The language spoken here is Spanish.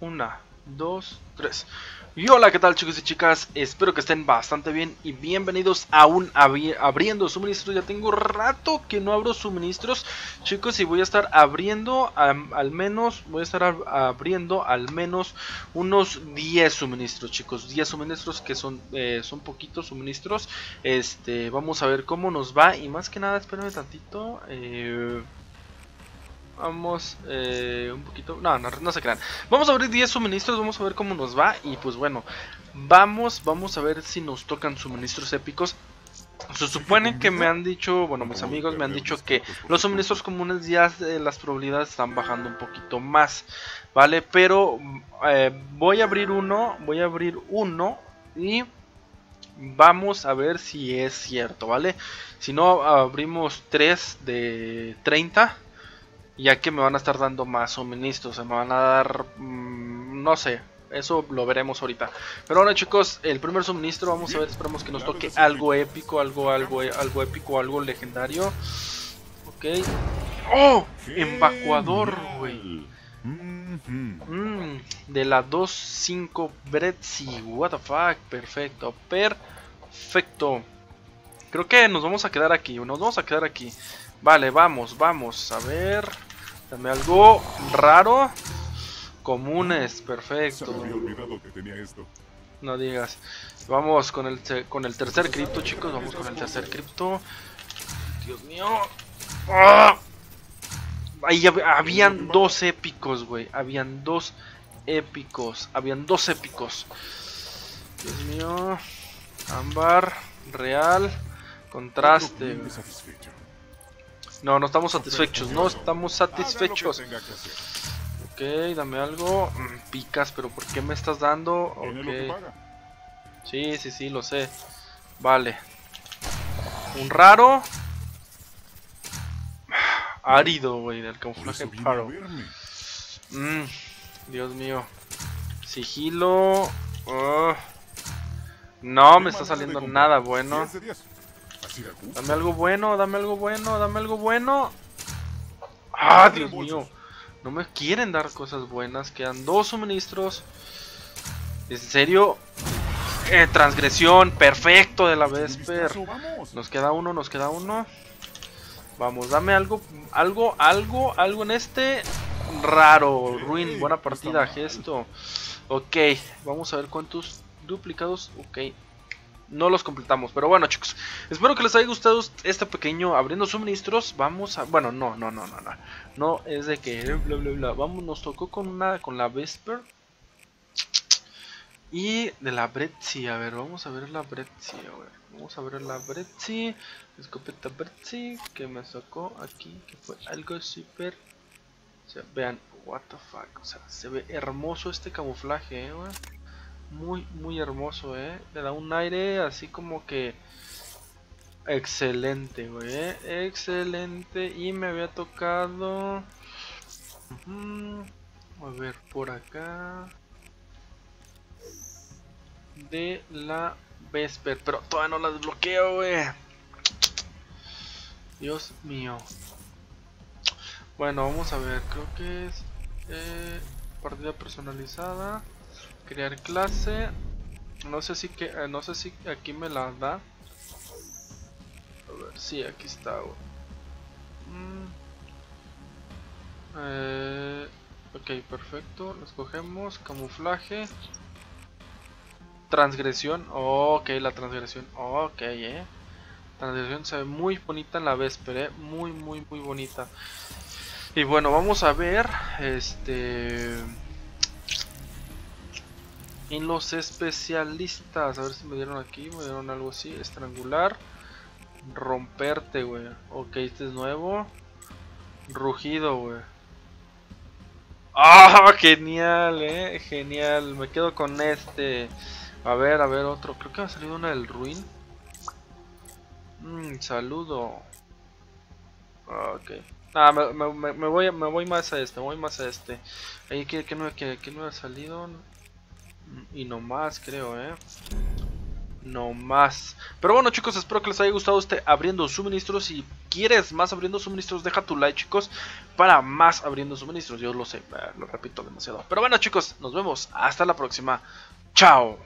Una, dos, tres. Y hola, ¿qué tal chicos y chicas? Espero que estén bastante bien y bienvenidos a un abriendo suministros. Ya tengo rato que no abro suministros, chicos, y voy a estar abriendo al menos, voy a estar abriendo al menos unos 10 suministros, chicos. 10 suministros que son, eh, son poquitos suministros. Este, vamos a ver cómo nos va y más que nada, espérenme tantito. Eh, Vamos, eh, un poquito... No, no, no se crean. Vamos a abrir 10 suministros, vamos a ver cómo nos va. Y pues bueno, vamos, vamos a ver si nos tocan suministros épicos. Se supone que me han dicho, bueno, mis amigos me han dicho que los suministros comunes ya eh, las probabilidades están bajando un poquito más, ¿vale? Pero eh, voy a abrir uno, voy a abrir uno y vamos a ver si es cierto, ¿vale? Si no, abrimos 3 de 30 ya que me van a estar dando más suministros, se me van a dar, mm, no sé, eso lo veremos ahorita. Pero bueno chicos, el primer suministro, vamos a ver, esperamos que nos toque algo épico, algo, algo, algo épico, algo legendario. Ok. ¡Oh! Evacuador, güey. Mm, de la 2.5 Bretzi, what the fuck, perfecto, perfecto. Creo que nos vamos a quedar aquí, nos vamos a quedar aquí. Vale, vamos, vamos, a ver... Dame algo raro. Comunes, perfecto. No digas. Vamos con el, con el tercer cripto, chicos. Vamos con el tercer cripto. Dios mío. ¡Ah! Ahí habían dos épicos, güey. Habían dos épicos. Habían dos épicos. Dios mío. Ámbar. Real. Contraste. No, no estamos satisfechos, no estamos satisfechos. Ok, dame algo. Mm, picas, pero ¿por qué me estás dando? Ok. Sí, sí, sí, lo sé. Vale. Un raro. Árido, güey, del camuflaje paro. Mm, Dios mío. Sigilo. Oh. No me está saliendo nada bueno. Dame algo bueno, dame algo bueno, dame algo bueno. Ah, Dios mío. No me quieren dar cosas buenas. Quedan dos suministros. ¿En serio? Eh, transgresión, perfecto de la Vesper. Nos queda uno, nos queda uno. Vamos, dame algo, algo, algo, algo en este. Raro, Ruin, buena partida, gesto. Ok, vamos a ver cuántos duplicados. Ok, no los completamos. Pero bueno, chicos, espero que les haya gustado este pequeño abriendo suministros. Vamos a. Bueno, no, no, no, no, no. No es de que. Bla, bla, bla. Vamos, nos tocó con una. Con la Vesper. Y de la Bretzi. A ver, vamos a ver la Bretzi. A ver, vamos a ver la Bretzi. Escopeta Bretzi. Que me sacó aquí. Que fue algo súper. O sea, vean. What the fuck. O sea, se ve hermoso este camuflaje, eh, muy, muy hermoso, ¿eh? Le da un aire así como que... Excelente, güey, ¿eh? Excelente. Y me había tocado... A ver, por acá... De la Vesper. Pero todavía no la desbloqueo, güey. Dios mío. Bueno, vamos a ver. Creo que es... Eh, partida personalizada crear clase. No sé si que eh, no sé si aquí me la da. A ver si aquí está mm. eh, ok perfecto. Lo escogemos. Camuflaje. Transgresión. Ok la transgresión. Ok eh. Transgresión se ve muy bonita en la véspera eh. muy muy muy bonita. Y bueno vamos a ver este en los especialistas, a ver si me dieron aquí, me dieron algo así, estrangular, romperte, güey. Ok, este es nuevo. Rugido, güey. ¡Ah! genial, eh, genial. Me quedo con este. A ver, a ver, otro. Creo que ha salido una del Ruin. Mmm, saludo. Ok. Ah, me, me, voy, me voy más a este, me voy más a este. Ahí que, que, que, que no ha salido. Y no más, creo, ¿eh? no más. Pero bueno chicos, espero que les haya gustado este abriendo suministros. Si quieres más abriendo suministros, deja tu like chicos para más abriendo suministros. Yo lo sé, lo repito demasiado. Pero bueno chicos, nos vemos. Hasta la próxima. Chao.